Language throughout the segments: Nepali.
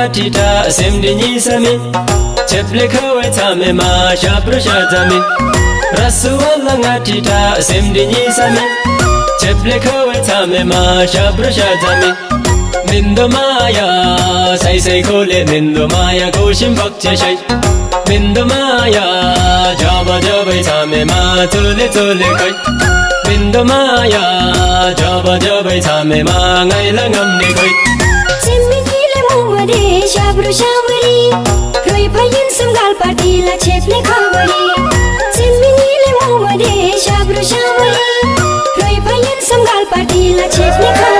Rasuwala ngatita semdi nyisami. Cheple kawai tame ma shapro shatami. Rasuwala ngatita semdi nyisami. Cheple kawai tame ma shapro shatami. Mindo maya, sai sai khole mindo maya goshin bakche shai. Mindo maya, jaba jaba tame ma खबरे शाब्रु शाबरी। रोई भयन सुंगाल पार्टीला छेप्ने खबरी। सिन्मिनीले मोमरे शाब्रु शाबरी। रोई भयन सुंगाल पार्टीला छेप्ने खबरी।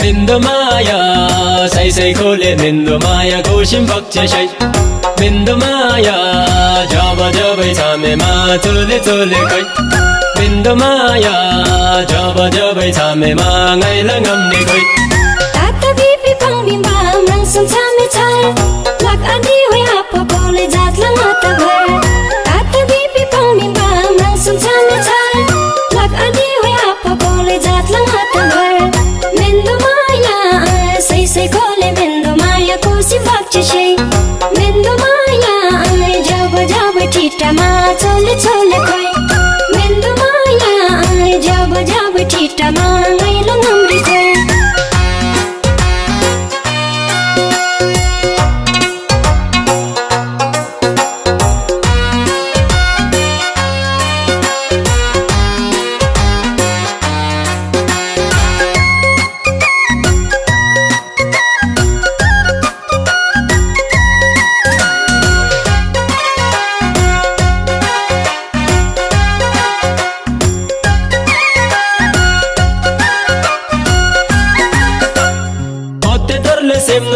बिन्दु माया सै सै खोले बिन्दु माया घोष बिन्दु माया जब चोले चोले गई बिन्दु माया जमज भै सामे माइल खै Kita mengerti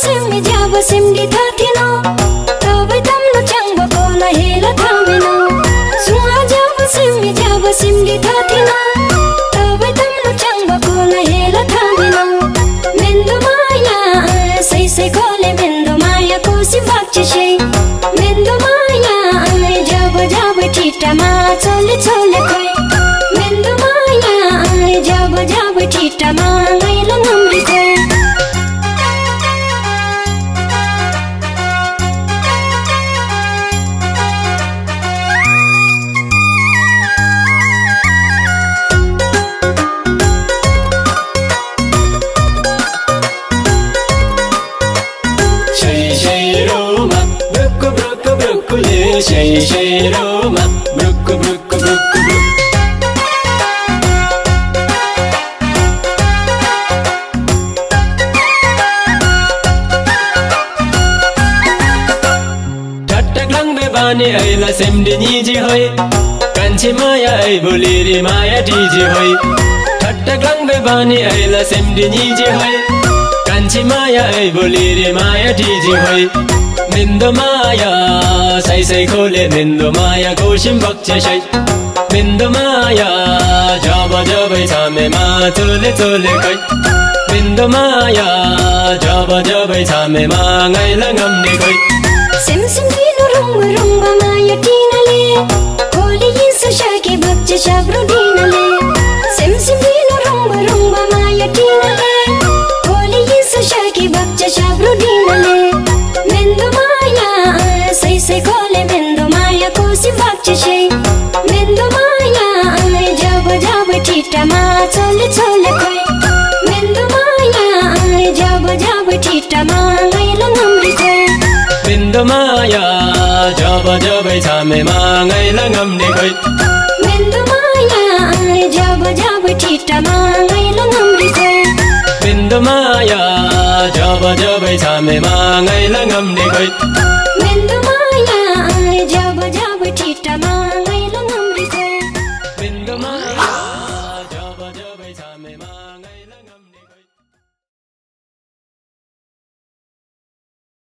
सिमि ज्याब सिमि थाथिनो तब तम्लो चंग कोन हेल थामिनो। सुहा ज्याब सिमि ज्याब सिमि थाथिनो तब तम्लो चंग कोन हेल थामिनो। मेन्दु माया सै सै कोले मेन्दु माया कोसि बाक्षिसै Bruk bruk bruk. ठट्टक लङ्बे बानी ऐला माया ऐ माया डिजी होइ ठट्टक लङ्बे बानी ऐला सेम्डी निजी होइ कान्छे माया ऐ बोलेरी माया डिजी होइ मिन्दो माया सै सै खोले मिन्दो माया कोसिम बक्छ सै। मिन्दो माया जब जबै छामेमा चोले चोले खै। मिन्दो माया जब जबै छामेमा ngैला ngम्ने खै। सिम सिम दिनो रुङ्ग खोले मेन्दो माया बच्चे शै मेन्दो माया जब जब ठिटामा चले चले खोइ। मेन्दो माया जब जब ठिटामा गैला नम्री खोइ। बिन्दु माया जब जबै छामेमा ngैला ngम्ने खै मेन्दो माया जब जब ठिटामा गैला नम्री खोइ। बिन्दु माया जब जबै छामेमा ngैला ngम्ने खै मेन्दो